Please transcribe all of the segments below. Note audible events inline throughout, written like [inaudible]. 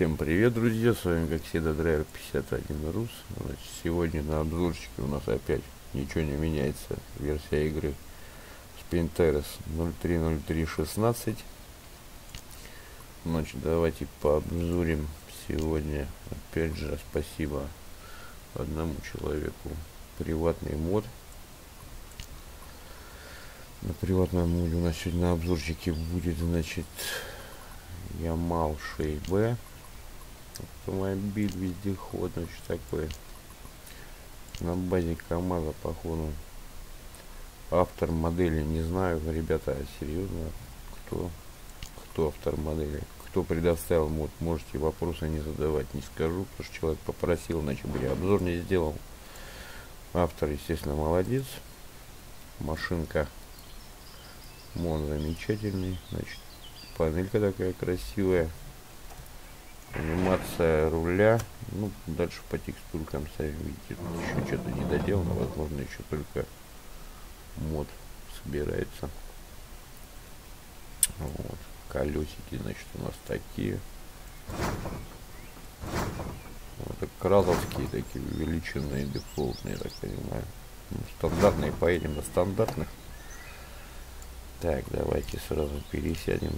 Всем привет, друзья, с вами как всегда Драйвер 51 Рус. Значит, сегодня на обзорчике у нас опять ничего не меняется. Версия игры Spinteres 030316. Значит, давайте пообзорим сегодня. Опять же, спасибо одному человеку. Приватный мод. На приватном моде у нас сегодня на обзорчике будет, значит, Ямал 6Б. Автомобиль, вездеход, значит, такой. На базе КамАЗа, походу. Автор модели не знаю, ребята, серьезно, кто, кто автор модели, кто предоставил мод, можете вопросы не задавать, не скажу, потому что человек попросил, иначе бы я обзор не сделал. Автор, естественно, молодец. Машинка Мон замечательный, значит, панелька такая красивая анимация руля. Ну дальше по текстуркам сами видите. Еще что-то не доделано возможно еще только мод собирается. Вот. Колесики значит у нас такие. Вот так кразовские такие величинные дефолтные так понимаю. Ну, стандартные поедем на стандартных. Так давайте сразу пересядем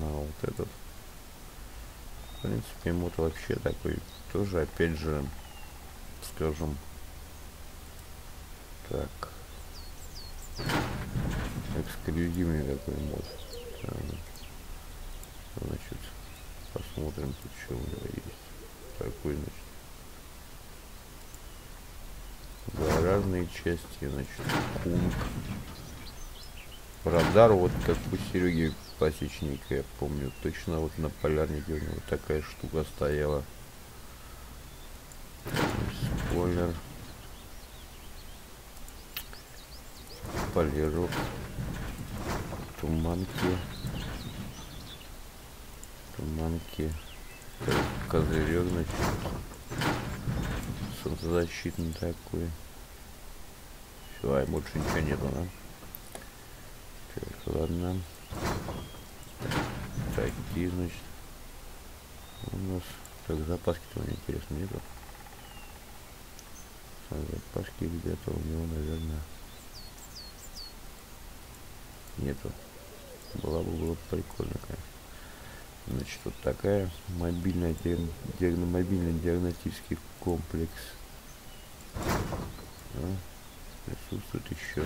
на вот этот принципе, мод вообще такой тоже, опять же, скажем, так, эксклюзивный такой мод. Значит, посмотрим, тут что у него есть. Такой, значит, гаражные части, значит, кунг. Радар, вот как у Сереги классичненько, я помню. Точно вот на полярнике у него такая штука стояла. Спойлер. Полирок. Туманки. Туманки. Козырек, значит. Солнцезащитный такой. Все, а больше ничего нету, да? Так, ладно такие, значит. У нас так запаски-то интересно нету. А запаски где-то у него, наверное, нету. Была бы было прикольно, конечно. Значит, вот такая мобильная диагно, мобильный диагностический комплекс. А, присутствует еще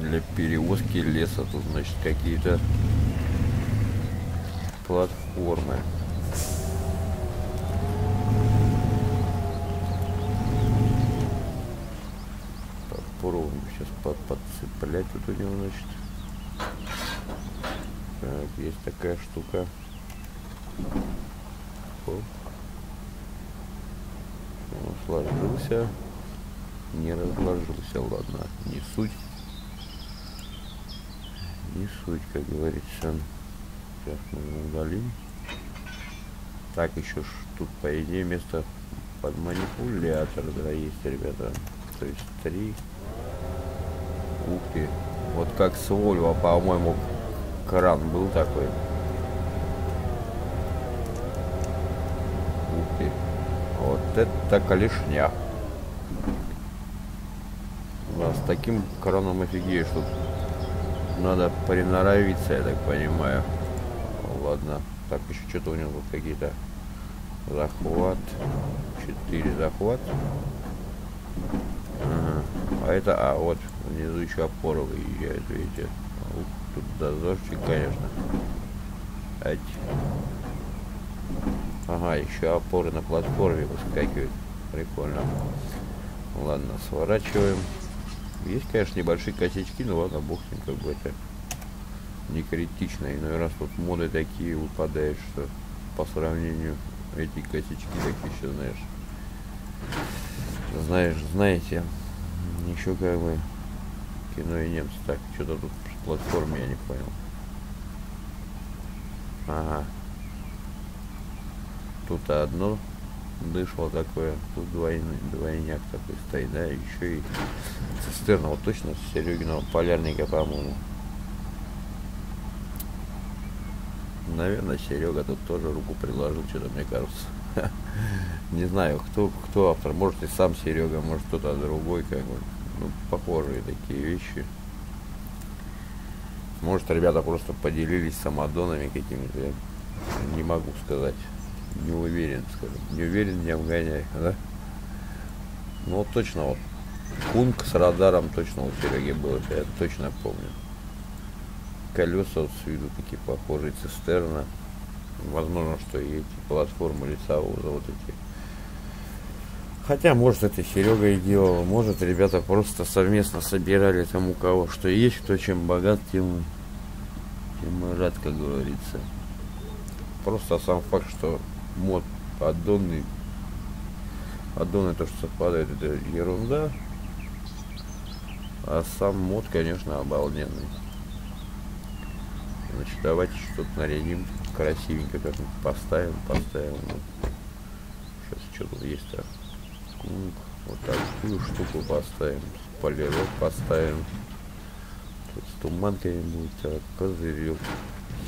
для перевозки леса. Тут, значит, какие-то платформы. Попробуем сейчас под подцеплять тут у него, значит. Так, есть такая штука. Он сложился. Не разложился, ладно, не суть не суть, как говорится. Сейчас мы удалим. Так, еще тут, по идее, место под манипулятор, да, есть, ребята. То есть три. Ух ты. Вот как с Volvo, по-моему, кран был такой. Ух ты. Вот это колешня. Да, с таким краном офигеешь тут надо приноровиться, я так понимаю. Ладно. Так, еще что-то у него тут какие-то захват. Четыре захват. Ага. А это, а вот внизу еще опора выезжает, видите. Ух, тут дозорчик, конечно. Ать. Ага, еще опоры на платформе выскакивают. Прикольно. Ладно, сворачиваем. Есть, конечно, небольшие косячки, но ладно, бог с ним, как бы это не критично. Иной раз вот моды такие выпадают, что по сравнению эти косячки такие еще, знаешь, знаешь, знаете, еще как бы кино и немцы. Так, что-то тут с платформе я не понял. Ага. Тут одно дышло такое, тут двойный, двойняк такой стоит, да, еще и цистерна, вот точно Серегиного полярника, по-моему. Наверное, Серега тут тоже руку приложил, что-то мне кажется. [laughs] Не знаю, кто, кто автор. Может и сам Серега, может кто-то другой, как бы. Ну, похожие такие вещи. Может, ребята просто поделились самодонами какими-то. Не могу сказать. Не уверен, скажем. Не уверен, не обгоняй, да? Ну, вот точно вот. Кунг с радаром точно у Сереги был, это я точно помню. Колеса вот с виду такие похожие, цистерна. Возможно, что и эти платформы лесовоза вот эти. Хотя, может, это Серега и делал, может, ребята просто совместно собирали там у кого что есть, кто чем богат, тем, тем и рад, как говорится. Просто сам факт, что мод поддонный, поддонный то, что совпадает, это ерунда. А сам мод, конечно, обалденный. Значит, давайте что-то нарядим красивенько как поставим, поставим. Вот. Сейчас что тут есть-то? Вот такую штуку поставим. Полирок поставим. Тут с туманками будет, а козырек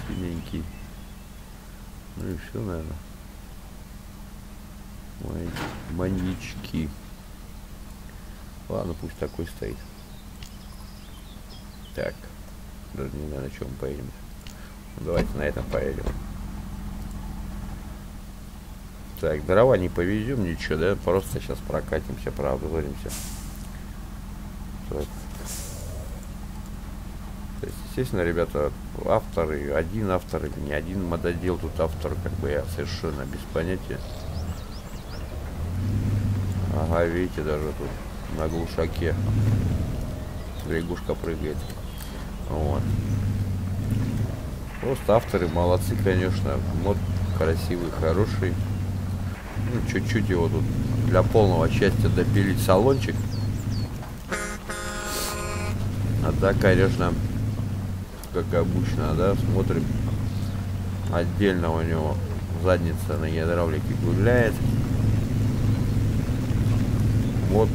синенький. Ну и все, наверное. Мои. Ладно, пусть такой стоит. Так. Даже не знаю, на чем поедем. Давайте на этом поедем. Так, дрова не повезем, ничего, да? Просто сейчас прокатимся, прообзоримся. Так. То есть, естественно, ребята, авторы, один автор или не один мододел, тут автор, как бы я совершенно без понятия. Ага, видите, даже тут на глушаке лягушка прыгает. Вот. Просто авторы молодцы, конечно. Мод красивый, хороший. Ну, чуть-чуть его тут для полного счастья допилить салончик. А так, конечно, как обычно, да, смотрим. Отдельно у него задница на гидравлике гуляет. Вот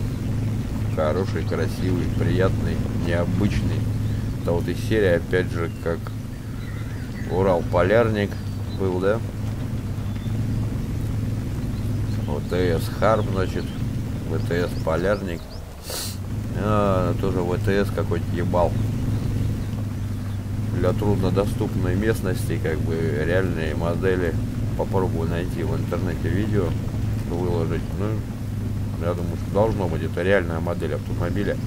хороший, красивый, приятный, необычный. Это вот и серия, опять же, как Урал Полярник был, да? ВТС Харп, значит, ВТС Полярник. А, тоже ВТС какой-то ебал. Для труднодоступной местности, как бы, реальные модели. Попробую найти в интернете видео, выложить. Ну, я думаю, что должно быть. Это реальная модель автомобиля.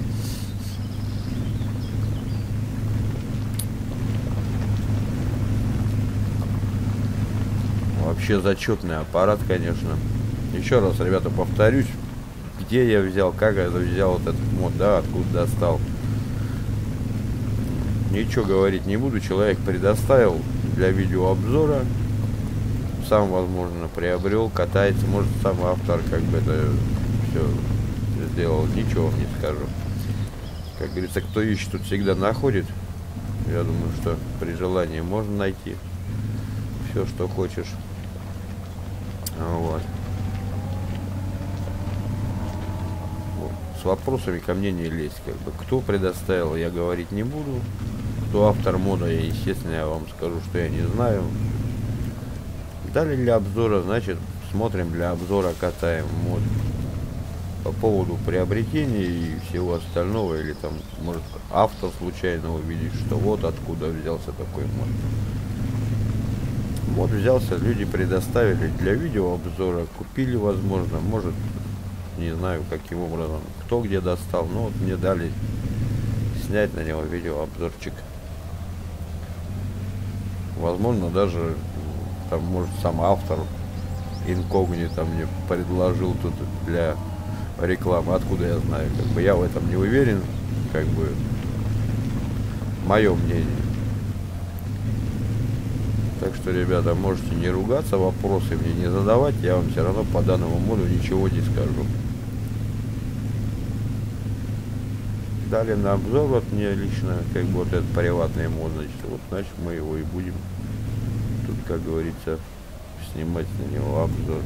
Вообще зачетный аппарат, конечно. Еще раз, ребята, повторюсь, где я взял, как я взял вот этот мод, да, откуда достал. Ничего говорить не буду, человек предоставил для видеообзора, сам, возможно, приобрел, катается, может, сам автор как бы это все сделал, ничего вам не скажу. Как говорится, кто ищет, тут всегда находит. Я думаю, что при желании можно найти все, что хочешь. Вот. С вопросами ко мне не лезть. Как бы. Кто предоставил, я говорить не буду. Кто автор мода, я, естественно, я вам скажу, что я не знаю. Дали для обзора, значит, смотрим для обзора, катаем мод. По поводу приобретения и всего остального, или там, может, автор случайно увидит, что вот откуда взялся такой мод. Мод взялся, люди предоставили для видеообзора, купили, возможно, может, не знаю каким образом, кто где достал, но вот мне дали снять на него видеообзорчик. Возможно, даже там, может, сам автор инкогнито мне предложил тут для рекламы. Откуда я знаю? Как бы я в этом не уверен. Как бы мое мнение. Так что, ребята, можете не ругаться, вопросы мне не задавать, я вам все равно по данному моду ничего не скажу. Дали на обзор, вот мне лично, как бы вот этот приватный мод, значит, вот, значит, мы его и будем тут, как говорится, снимать на него обзор.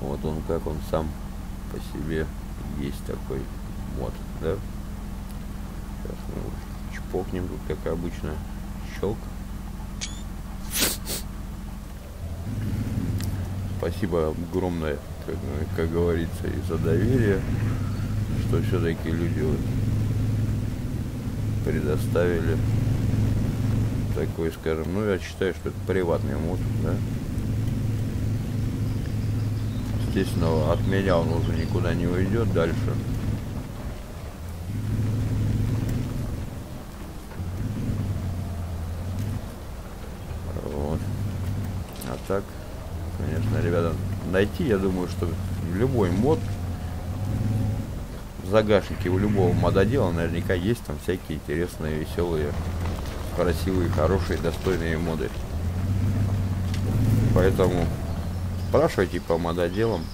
Вот он, как он сам по себе есть такой мод, да? Сейчас мы чпокнем тут, как обычно. Щелк. Спасибо огромное, как, как говорится, и за доверие, что все-таки люди вот предоставили такой, скажем, ну я считаю, что это приватный мод, да. Естественно, от меня он уже никуда не уйдет дальше. Вот. А так, конечно, ребята, найти, я думаю, что любой мод в загашнике у любого мододела наверняка есть там всякие интересные, веселые красивые, хорошие, достойные моды. Поэтому спрашивайте по мододелам,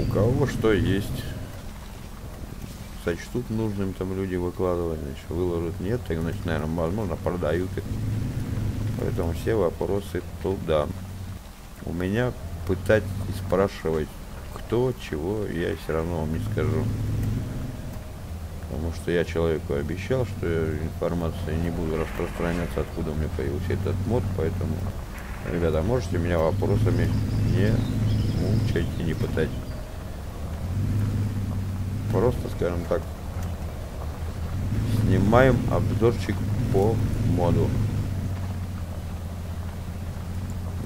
у кого что есть. Сочтут нужным там люди выкладывать, значит, выложат нет, так, значит, наверное, возможно, продают их. Поэтому все вопросы туда. У меня пытать и спрашивать, кто, чего, я все равно вам не скажу. Потому что я человеку обещал, что я информацию не буду распространяться, откуда у меня появился этот мод, поэтому, ребята, можете меня вопросами не мучать и не пытать. Просто, скажем так, снимаем обзорчик по моду.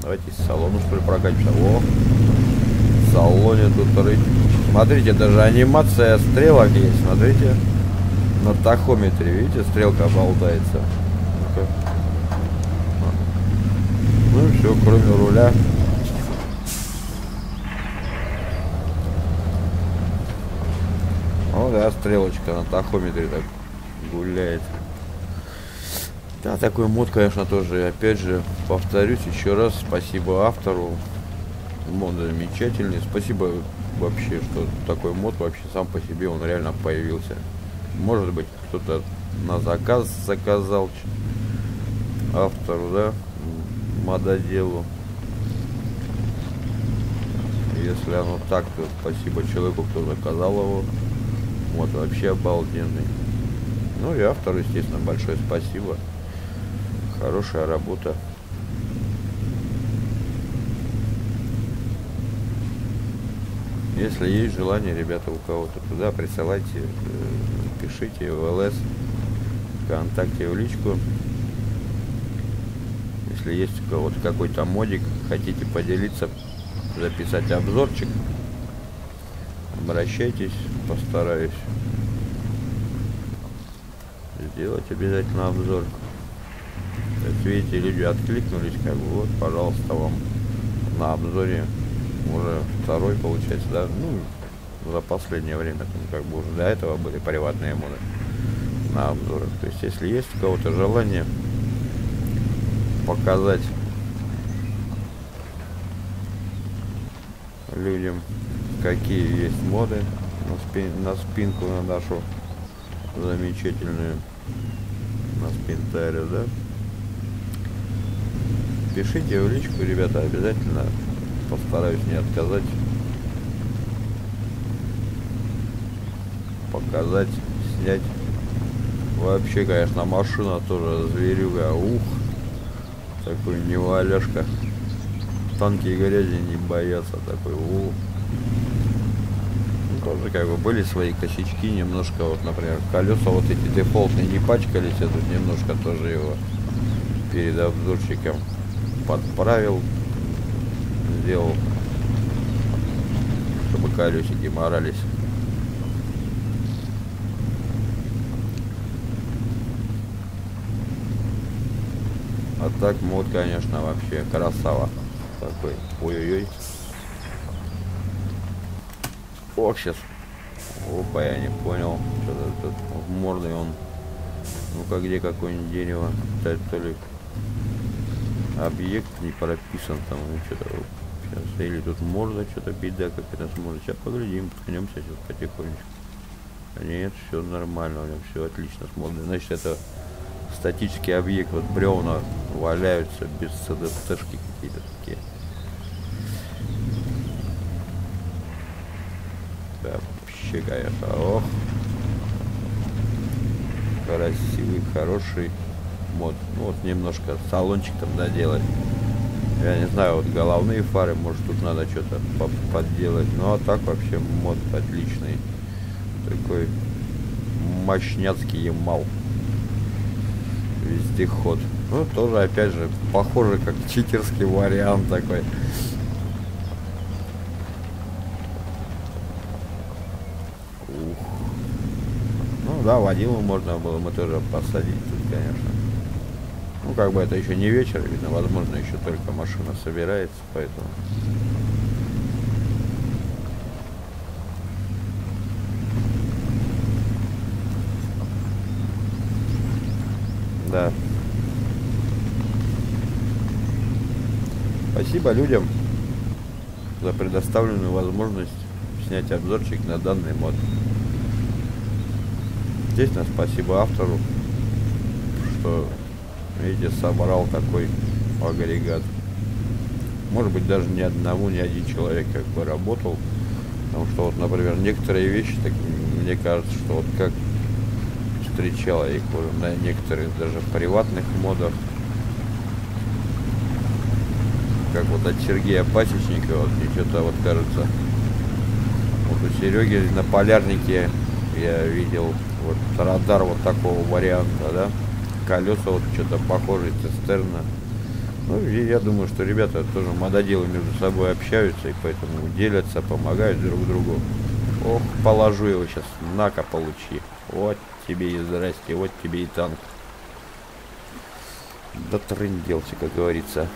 Давайте с салона что ли прокатимся. О, в салоне тут рыть. Смотрите, даже анимация стрелок есть, смотрите на тахометре, видите, стрелка болтается. Ну, ну и все, кроме руля. О, да, стрелочка на тахометре так гуляет. Да, такой мод, конечно, тоже. Опять же, повторюсь еще раз, спасибо автору. Мод замечательный. Спасибо вообще, что такой мод вообще сам по себе, он реально появился. Может быть, кто-то на заказ заказал автору, да, мододелу. Если оно так, то спасибо человеку, кто заказал его. Вот вообще обалденный. Ну и автору, естественно, большое спасибо. Хорошая работа. Если есть желание, ребята, у кого-то туда, присылайте э, пишите в ЛС, ВКонтакте в личку. Если есть у кого-то какой-то модик, хотите поделиться, записать обзорчик, обращайтесь, постараюсь сделать обязательно обзор. Как видите, люди откликнулись, как бы вот, пожалуйста, вам на обзоре уже второй получается, да, ну, за последнее время, там, как бы уже до этого были приватные моды на обзорах. То есть, если есть у кого-то желание показать людям, какие есть моды. На, спин, на спинку на нашу замечательную, на спинтаре, да, пишите в личку, ребята, обязательно. Постараюсь не отказать. Показать, снять. Вообще, конечно, машина тоже зверюга. Ух, такой неваляшка. Танки и грязи не боятся. Такой, ух. Ну, тоже как бы были свои косячки немножко. Вот, например, колеса вот эти дефолтные не пачкались. Я тут немножко тоже его перед обзорщиком подправил. Сделал, чтобы колесики морались. А так мод, конечно, вообще красава. Такой. Ой-ой-ой. Ох, сейчас. Опа, я не понял. Что-то тут в мордой он. Ну-ка, где какое-нибудь дерево? То, то ли объект не прописан там, ну что-то сейчас. Или тут морда, что-то беда какая-то с мордой. Сейчас поглядим, ткнемся сейчас потихонечку. Нет, все нормально, у него все отлично с мордой. Значит, это статический объект, вот бревна валяются без СДТшки какие-то такие. Вообще, конечно, ох. красивый, хороший мод. Ну вот немножко салончик там доделать. Я не знаю, вот головные фары, может тут надо что-то подделать. Ну а так вообще мод отличный. Такой мощняцкий емал. Вездеход. Ну тоже опять же похоже как читерский вариант такой. Ух. Ну да, водилу можно было мы тоже посадить тут, конечно. Ну, как бы это еще не вечер, видно, возможно, еще только машина собирается, поэтому... Да. Спасибо людям за предоставленную возможность снять обзорчик на данный мод. Здесь на спасибо автору, что Видите, собрал такой агрегат. Может быть, даже ни одному, ни один человек как бы работал. Потому что вот, например, некоторые вещи, так, мне кажется, что вот как встречала их уже на некоторых даже приватных модах. Как вот от Сергея Пасечникова, вот мне что-то вот кажется, вот у Сереги на полярнике я видел вот радар вот такого варианта, да колеса вот что-то похожие цистерна. Ну, и я думаю, что ребята тоже мододелы между собой общаются, и поэтому делятся, помогают друг другу. Ох, положу его сейчас, на-ка получи. Вот тебе и здрасте, вот тебе и танк. Да трынделся, как говорится.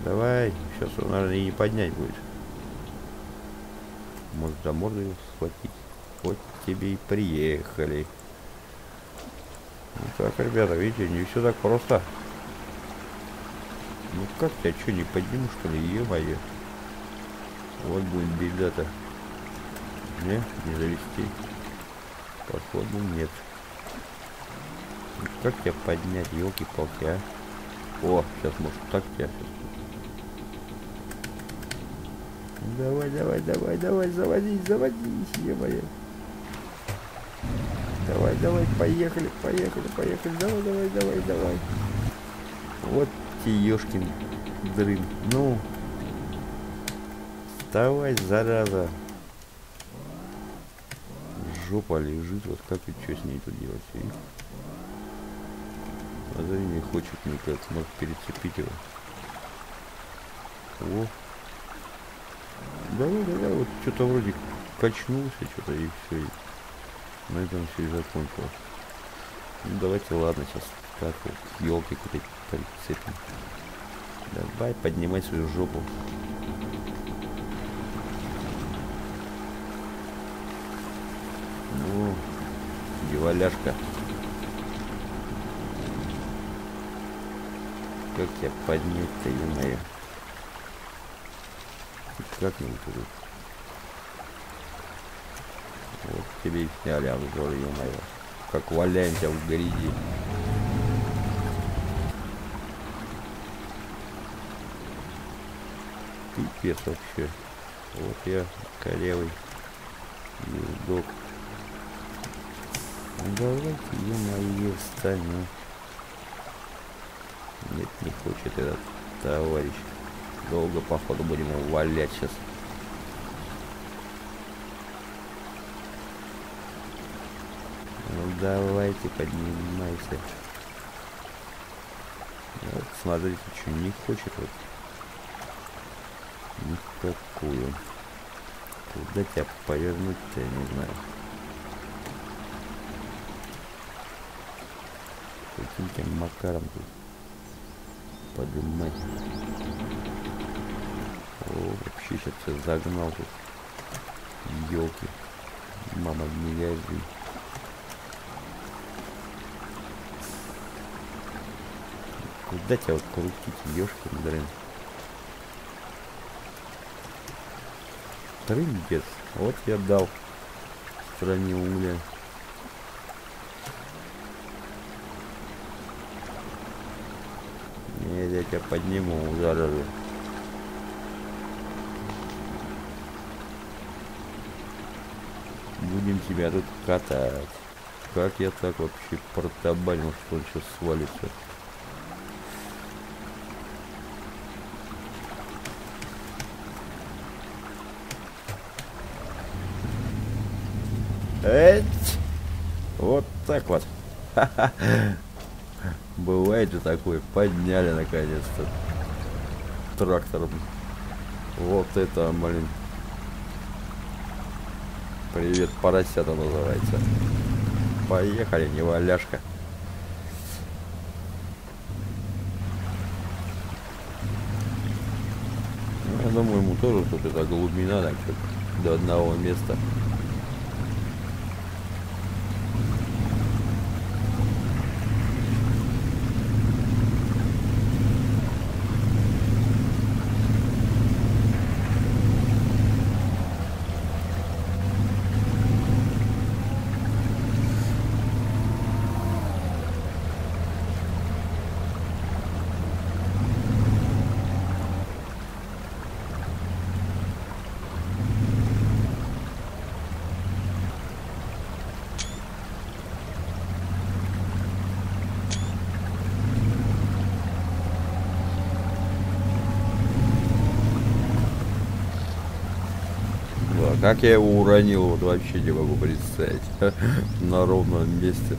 Давай, сейчас он, наверное, и не поднять будет. Может, за морду его схватить. Вот тебе и приехали. Ну так, ребята, видите, не все так просто. Ну как я что, не подниму, что ли? Е-мое. Вот будет беда-то. Не, не завести. Походу нет. Как тебя поднять, елки-палки, а? О, сейчас может так тебя Давай, давай, давай, давай, заводись, заводись, е-мое. Давай, давай, поехали, поехали, поехали. Давай, давай, давай, давай. Вот Тиешкин дрын. Ну. Давай, зараза. Жопа лежит. Вот как и что с ней тут делать? Видишь? А за не хочет никак. Может перецепить его. О. Давай, давай. Вот что-то вроде качнулся, что-то и все. На этом все и закончилось. Ну давайте, ладно, сейчас так вот елки куда прицепим. Давай поднимай свою жопу. Ну, деваляшка. Как тебя поднять-то, ё-моё? Как-нибудь тут. Вот тебе и сняли обзор, ё-моё. Как валяемся в грязи. Пипец вообще. Вот я корявый ездок. Ну, давайте, ё-моё, встань, ну. Нет, не хочет этот товарищ. Долго, походу, будем его валять сейчас. давайте поднимайся. Вот, смотрите, что не хочет вот. Никакую. Куда тебя повернуть-то, я не знаю. Каким-то макаром тут поднимать. Вообще сейчас я загнал тут. Елки. Мама не вязи. Куда тебя вот крутить, ёшкин дрын? Трындец. Вот я дал в стороне угля. Я тебя подниму, зараза. Будем тебя тут катать. как я так вообще протабанил, что он сейчас свалится? Эть! Вот так вот. [laughs] Бывает же такое. Подняли наконец-то. Трактором. Вот это, блин. Привет, поросята называется. Поехали, не валяшка. Ну, я думаю, ему тоже тут эта глубина так до одного места. Как я его уронил, вот вообще не могу представить. [laughs] На ровном месте.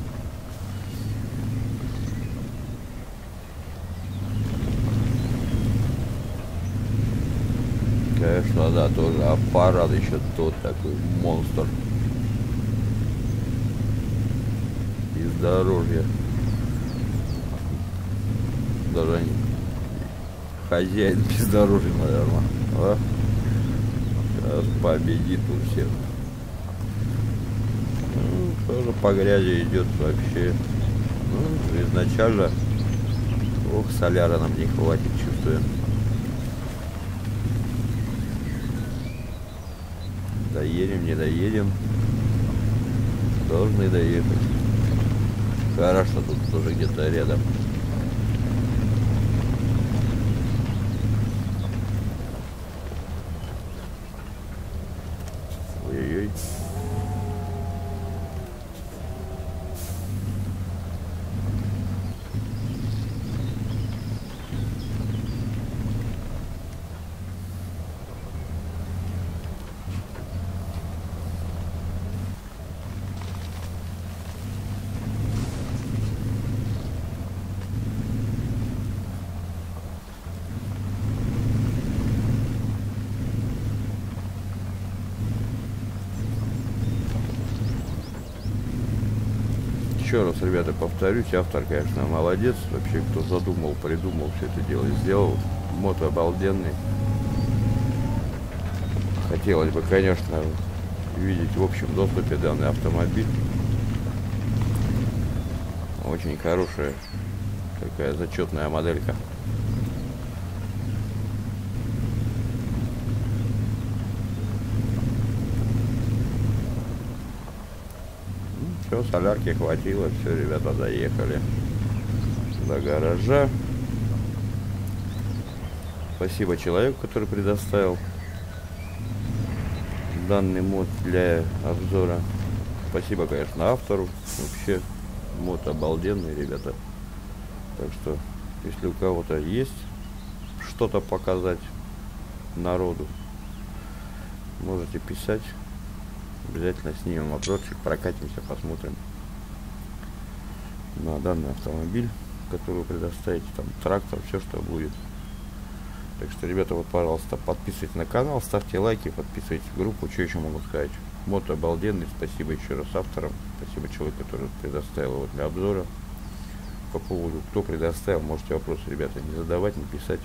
Конечно, да, тоже аппарат еще тот такой монстр. Бездорожье. Даже не хозяин [laughs] бездорожья, наверное. А? Победит у всех. Ну, тоже по грязи идет вообще. Ну, изначально. Ох, соляра нам не хватит, чувствуем. Доедем, не доедем. Должны доехать. Хорошо, тут тоже где-то рядом. Еще раз, ребята, повторюсь, автор, конечно, молодец. Вообще, кто задумал, придумал все это дело и сделал. Мото обалденный. Хотелось бы, конечно, видеть в общем доступе данный автомобиль. Очень хорошая, такая зачетная моделька. Все, солярки хватило, все, ребята доехали до гаража. Спасибо человеку, который предоставил данный мод для обзора. Спасибо, конечно, автору. Вообще, мод обалденный, ребята. Так что, если у кого-то есть что-то показать народу, можете писать. Обязательно снимем обзорчик, прокатимся, посмотрим на данный автомобиль, который вы предоставите, там трактор, все что будет. Так что, ребята, вот, пожалуйста, подписывайтесь на канал, ставьте лайки, подписывайтесь в группу, что еще могу сказать. Мото обалденный, спасибо еще раз авторам, спасибо человеку, который предоставил его для обзора. По поводу, кто предоставил, можете вопросы, ребята, не задавать, не писать,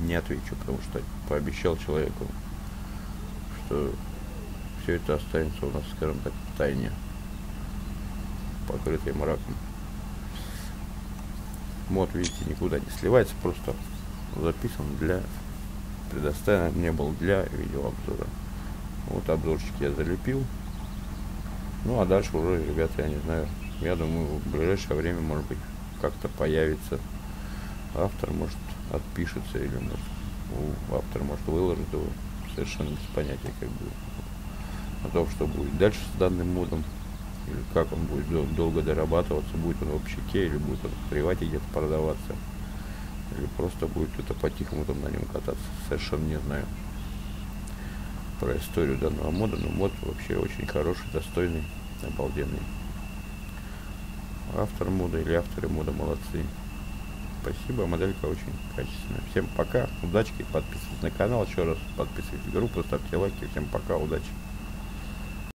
не отвечу, потому что пообещал человеку, что все это останется у нас, скажем так, в тайне, покрытой мраком. Мод, видите, никуда не сливается, просто записан для предоставлен не был для видеообзора. Вот обзорчик я залепил. Ну а дальше уже, ребята, я не знаю. Я думаю, в ближайшее время, может быть, как-то появится автор, может, отпишется или может, автор может выложит его. Совершенно без понятия, как бы о том, что будет дальше с данным модом. или как он будет дол- долго дорабатываться, будет он в общаке или будет он в привате где-то продаваться, или просто будет кто-то по-тихому там на нем кататься, совершенно не знаю про историю данного мода, но мод вообще очень хороший, достойный, обалденный. Автор мода или авторы мода молодцы. Спасибо, моделька очень качественная. Всем пока, удачки, подписывайтесь на канал еще раз, подписывайтесь в группу, ставьте лайки. Всем пока, удачи.